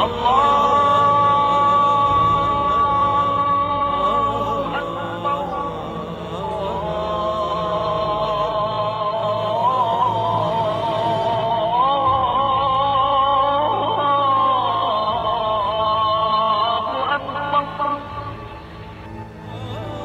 Allah.